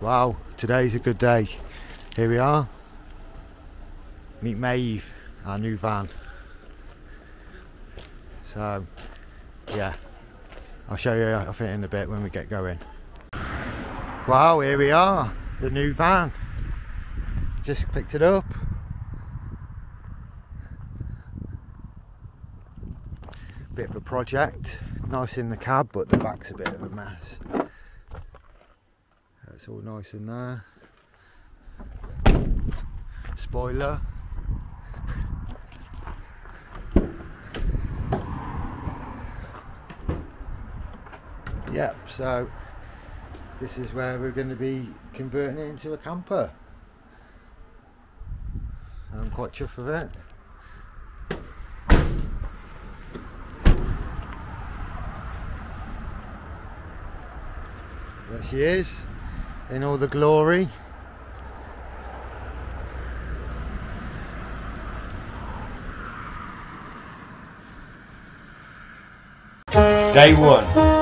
Wow, today's a good day. Here we are. Meet Maeve, our new van. So, yeah, I'll show you I think in a bit when we get going. Wow, here we are, the new van. Just picked it up. Bit of a project. Nice in the cab, but the back's a bit of a mess. That's all nice in there. Spoiler. Yep, so this is where we're going to be converting it into a camper. I'm quite chuffed with it. There she is, in all the glory. Day one.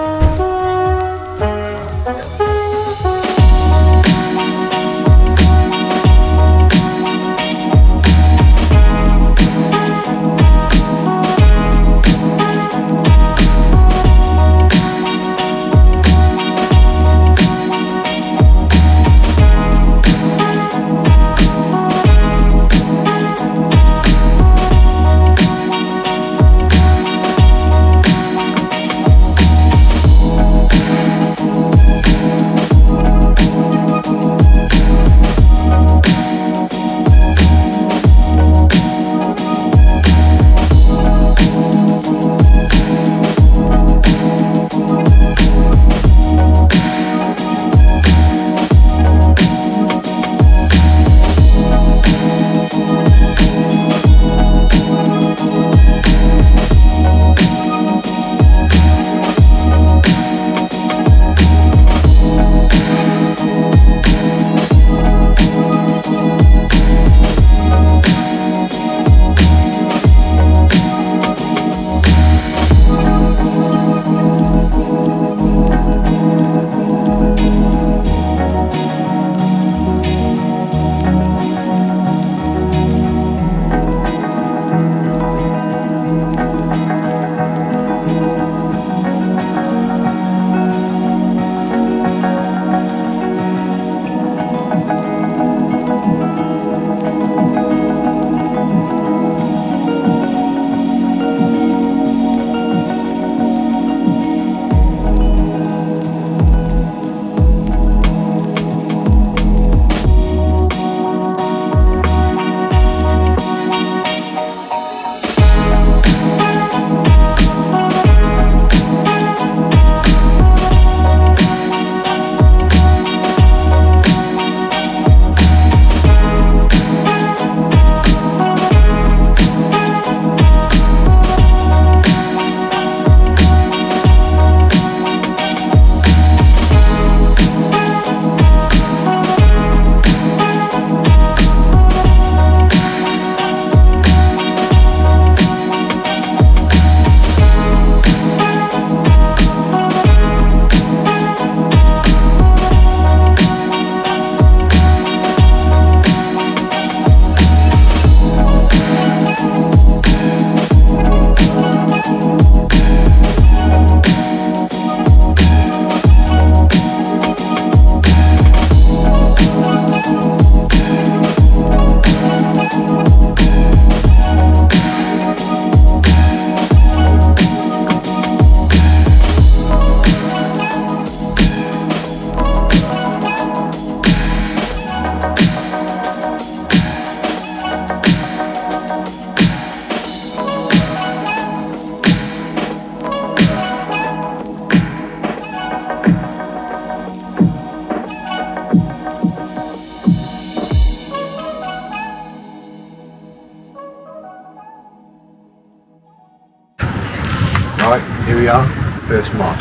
Alright, here we are, first mod.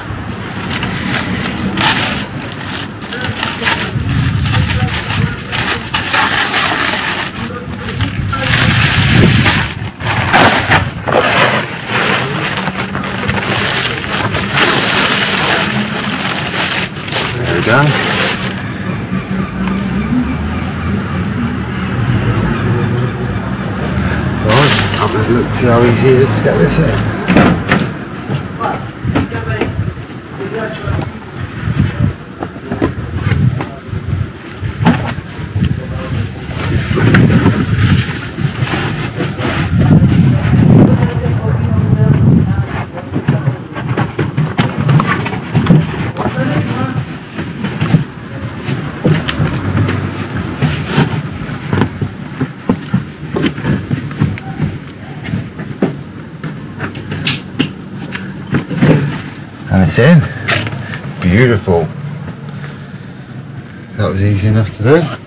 There we go. Right, have a look, see how easy it is to get this in. And it's in. Beautiful. That was easy enough to do.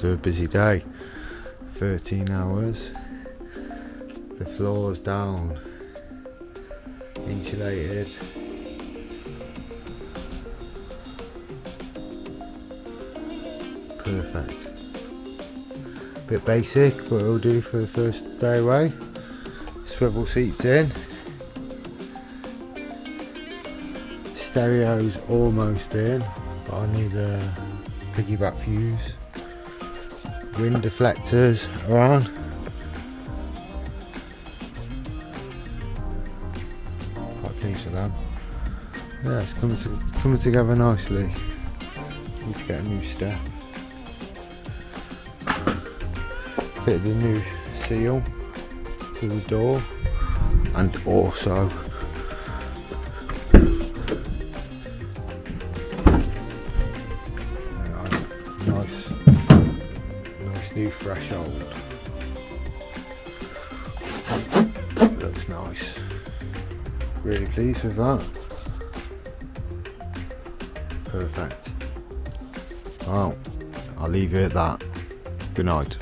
After a busy day. 13 hours. The floor's down. Insulated. Perfect. Bit basic, but it'll do for the first day away. Swivel seats in. Stereo's almost in, but I need a piggyback fuse. Wind deflectors are on. Quite pleased with them. Yeah, it's coming, to, coming together nicely. Need to get a new step. Fit the new seal to the door and also threshold. Looks nice. Really pleased with that. Perfect. Well, I'll leave it at that. Good night.